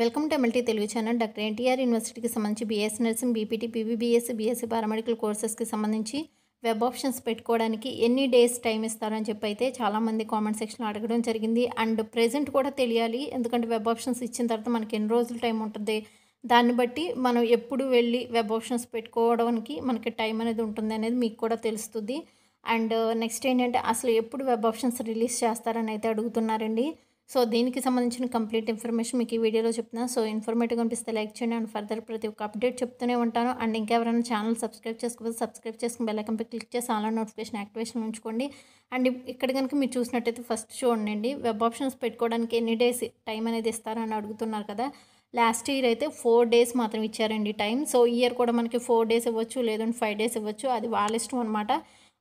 Welcome to MLT Telugu channel. Doctor NTR యూనివర్సిటీకి సంబంధించి BS nursing BPT PVBS BSc paramedical కోర్సెస్కి సంబంధించి web options పెట్టుకోవడానికి ఎన్ని డేస్ టైం ఇస్తారని చెప్పి అయితే చాలామంది కామెంట్ సెక్షన్లో అడగడం జరిగింది. అండ్ ప్రెజెంట్ కూడా తెలియాలి. ఎందుకంటే వెబ్ ఆప్షన్స్ ఇచ్చిన తర్వాత మనకి ఎన్ని రోజులు టైం ఉంటుంది? దాన్ని బట్టి మనం ఎప్పుడు వెళ్ళి వెబ్ ఆప్షన్స్ పెట్టుకోవడానికి మనకి టైం అనేది ఉంటుంది అనేది మీకు కూడా తెలుస్తుంది. అండ్ నెక్స్ట్ ఏంటంటే అసలు ఎప్పుడు వెబ్ ఆప్షన్స్ రిలీజ్ చేస్తారని అయితే అడుగుతున్నారండి. సో దీనికి సంబంధించిన కంప్లీట్ ఇన్ఫర్మేషన్ మీకు ఈ వీడియోలో చెప్తున్నాను సో ఇన్ఫర్మేటివ్గా అనిపిస్తే లైక్ చేయండి. అండ్ ఫర్దర్ ప్రతి ఒక్క అప్డేట్ చెప్తూనే ఉంటాను. అండ్ ఇంకెవరైనా ఛానల్ సబ్స్క్రైబ్ చేసుకోవాలి సబ్స్క్రైబ్ చేసుకుని బెల్ క్లిక్ చేసి ఆన్లైన్ నోటిఫికేషన్ యాక్టివేషన్ ఉంచుకోండి. అండ్ ఇక్కడ కనుక మీరు చూసినట్టయితే ఫస్ట్ చూడండి వెబ్ ఆప్షన్స్ పెట్టుకోవడానికి ఎన్ని డేస్ టైం అనేది ఇస్తారని అడుగుతున్నారు కదా. లాస్ట్ ఇయర్ అయితే ఫోర్ డేస్ మాత్రం ఇచ్చారండి టైం. సో ఇయర్ కూడా మనకి ఫోర్ డేస్ ఇవ్వచ్చు లేదంటే ఫైవ్ డేస్ ఇవ్వచ్చు. అది వాళ్ళ ఇష్టం అనమాట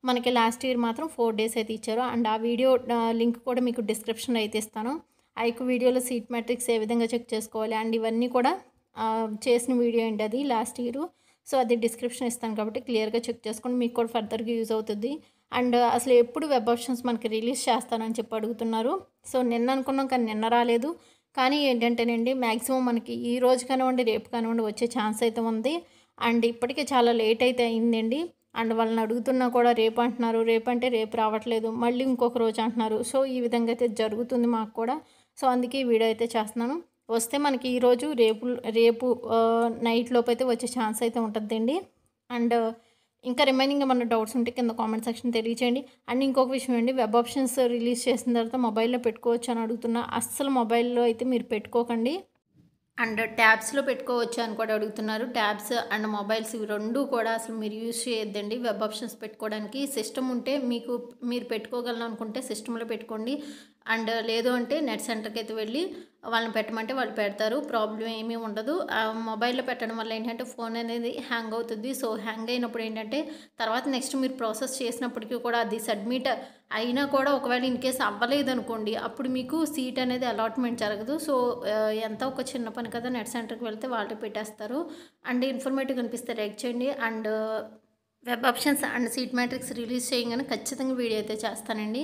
మనకి లాస్ట్ ఇయర్ మాత్రం ఫోర్ డేస్ అయితే ఇచ్చారు. అండ్ ఆ వీడియో లింక్ కూడా మీకు డిస్క్రిప్షన్లో అయితే ఇస్తాను. ఐక్ వీడియోలో సీట్ మ్యాట్రిక్స్ ఏ విధంగా చెక్ చేసుకోవాలి? అండ్ ఇవన్నీ కూడా చేసిన వీడియో ఏంటి అది లాస్ట్ ఇయర్ సో అది డిస్క్రిప్షన్ ఇస్తాను కాబట్టి క్లియర్గా చెక్ చేసుకోండి. మీకు కూడా ఫర్దర్గా యూజ్ అవుతుంది. అండ్ అసలు ఎప్పుడు వెబ్ ఆప్షన్స్ మనకి రిలీజ్ చేస్తానని చెప్పి అడుగుతున్నారు. సో నిన్న అనుకున్నాం కానీ నిన్న రాలేదు. కానీ ఏంటంటేనండి మ్యాక్సిమం మనకి ఈ రోజు కానివ్వండి రేపు కానివ్వండి వచ్చే ఛాన్స్ అయితే ఉంది. అండ్ ఇప్పటికే చాలా లేట్ అయితే అయిందండి. అండ్ వాళ్ళని అడుగుతున్నా కూడా రేపు అంటున్నారు రేపు అంటే రేపు రావట్లేదు మళ్ళీ ఇంకొక రోజు అంటున్నారు. సో ఈ విధంగా అయితే జరుగుతుంది మాకు కూడా. సో అందుకే వీడియో అయితే చేస్తున్నాను. వస్తే మనకి ఈరోజు రేపు రేపు నైట్ లోపు అయితే వచ్చే ఛాన్స్ అయితే ఉంటుందండి. అండ్ ఇంకా రిమైనింగ్ ఏమన్నా డౌట్స్ ఉంటే కింద కామెంట్ సెక్షన్ తెలియచేయండి. అండ్ ఇంకొక విషయం అండి వెబ్ ఆప్షన్స్ రిలీజ్ చేసిన తర్వాత మొబైల్లో పెట్టుకోవచ్చు అని అడుగుతున్నా. అస్సలు మొబైల్లో అయితే మీరు పెట్టుకోకండి. అండ్ ట్యాబ్స్లో పెట్టుకోవచ్చు అని కూడా అడుగుతున్నారు. ట్యాబ్స్ అండ్ మొబైల్స్ ఇవి రెండు కూడా అసలు మీరు యూజ్ చేయొద్దండి. వెబ్ ఆప్షన్స్ పెట్టుకోవడానికి సిస్టమ్ ఉంటే మీకు మీరు పెట్టుకోగలను అనుకుంటే సిస్టంలో పెట్టుకోండి. అండ్ లేదు అంటే నెట్ సెంటర్కి అయితే వెళ్ళి వాళ్ళని పెట్టమంటే వాళ్ళు పెడతారు. ప్రాబ్లం ఏమీ ఉండదు. మొబైల్లో పెట్టడం వల్ల ఏంటంటే ఫోన్ అనేది హ్యాంగ్ అవుతుంది. సో హ్యాంగ్ అయినప్పుడు ఏంటంటే తర్వాత నెక్స్ట్ మీరు ప్రాసెస్ చేసినప్పటికీ కూడా అది సబ్మిట్ అయినా కూడా ఒకవేళ ఇన్ కేసు అవ్వలేదు అనుకోండి అప్పుడు మీకు సీట్ అనేది అలాట్మెంట్ జరగదు. సో ఎంత ఒక చిన్న పని కదా నెట్ సెంటర్కి వెళ్తే వాళ్ళు పెట్టేస్తారు. అండ్ ఇన్ఫర్మేటివ్ కనిపిస్తే లైక్ చేయండి. And web options and seat matrix release చేయగానే ఖచ్చితంగా వీడియో అయితే చేస్తానండి.